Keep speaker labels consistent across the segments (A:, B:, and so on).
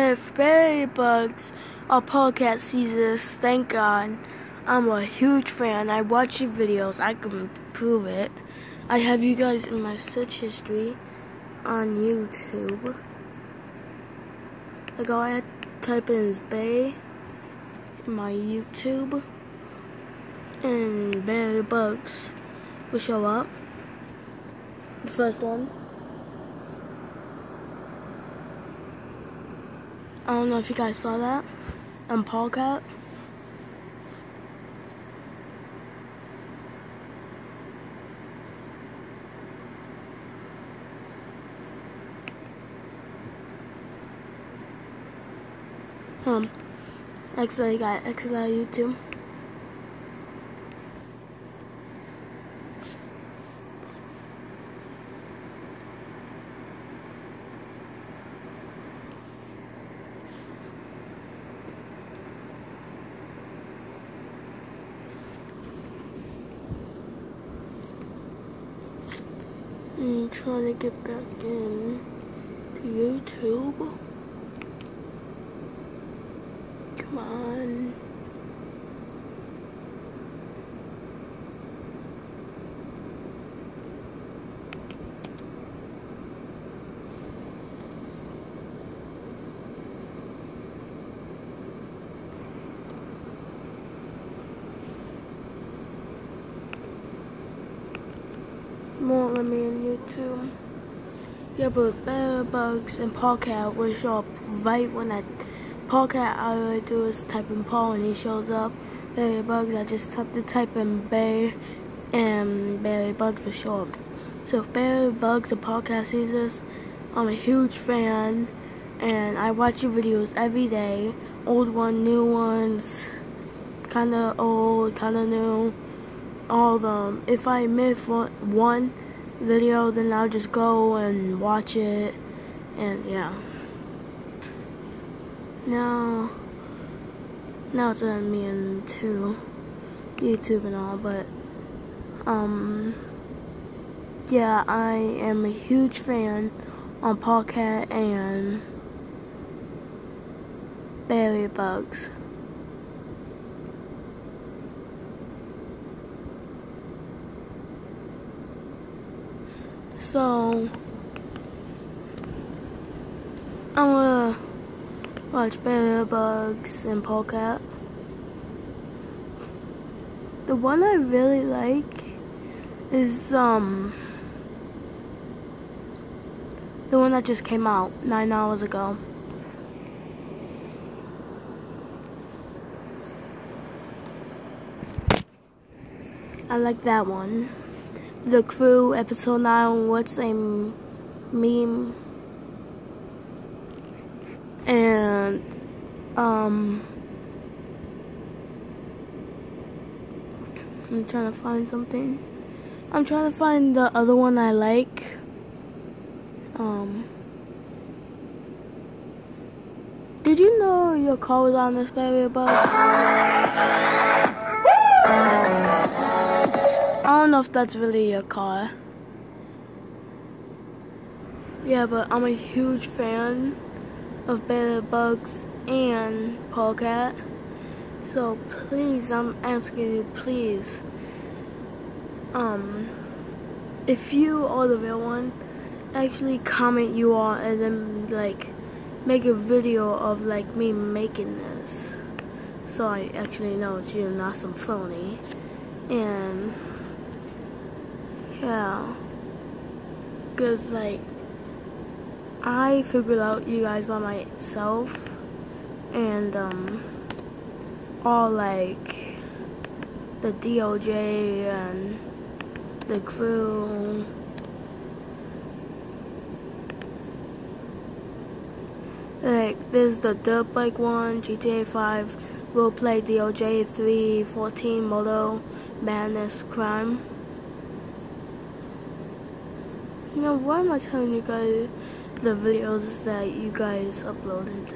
A: If Bay Area Bugs or Polecat sees this, thank God. I'm a huge fan. I watch your videos. I can prove it. I have you guys in my search history on YouTube. I go ahead, type in his Bay in my YouTube, and Bay Area Bugs will show up. The first one. I don't know if you guys saw that. I'm Polecat. Um, actually, I got X on YouTube. I'm trying to get back in to YouTube. Come on. Won't let me in YouTube. Yeah, but Bear Bugs and Polecat will show up right when I Polecat all I do is type in Paul and he shows up. Bay Area Bugs I just have to type in Bear um, and Bay Area Bugs will show up. So if Bay Area Bugs and Polecat, sees this, I'm a huge fan and I watch your videos every day. Old one, new ones, kinda old, kinda new all of them. If I miss one video, then I'll just go and watch it, and yeah. Now, now it's on me and two, YouTube and all, but um, yeah, I am a huge fan on Polecat and Bay Area Bugs. So, I'm gonna watch Bear Bugs and Polecat. The one I really like is, um, the one that just came out nine hours ago. I like that one the crew episode 9 what's a meme? And um I'm trying to find something. I'm trying to find the other one I like. Um did you know your car was on this baby bus? Know if that's really a car. Yeah, but I'm a huge fan of Bear Bugs and Polecat. So please, I'm asking you, please, um, if you are the real one, actually comment you are and then like make a video of like me making this. So I actually know it's you, not some phony. And yeah. Because, like, I figured out you guys by myself. And, um, all, like, the DOJ and the crew. Like, there's the dirt bike one, GTA 5, We'll play DOJ 3, 14, Moto, Madness, Crime. Now, why am I telling you guys the videos that you guys uploaded?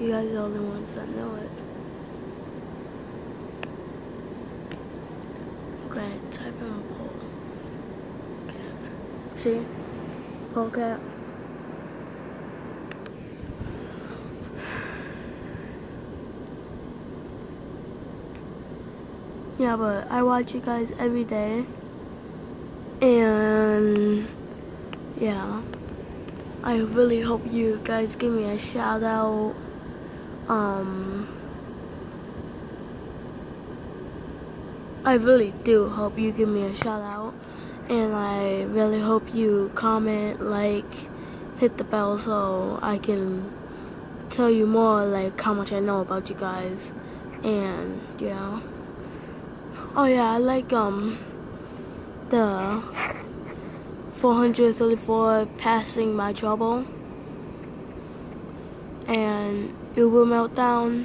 A: You guys are the ones that know it. Okay, type in a poll. Okay. See? Polecat. Yeah, but I watch you guys every day. And yeah, I really hope you guys give me a shout out. Um, I really do hope you give me a shout out. And I really hope you comment, like, hit the bell so I can tell you more, like, how much I know about you guys. And, yeah. Oh, yeah, I like, um, the 434 passing my trouble. And Uber Meltdown.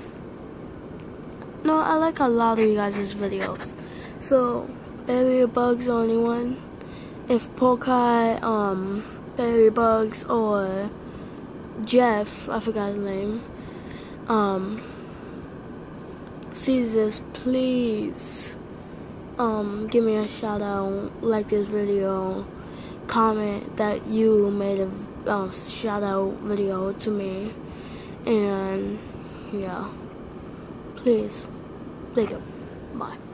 A: No, I like a lot of you guys' videos. So, Bay Area Bugs only one. If Polka, um, Bay Area Bugs or Jeff, I forgot his name, um, sees this, please, um, give me a shout out, like this video, comment that you made a um, shout out video to me, and yeah, please, thank you, bye.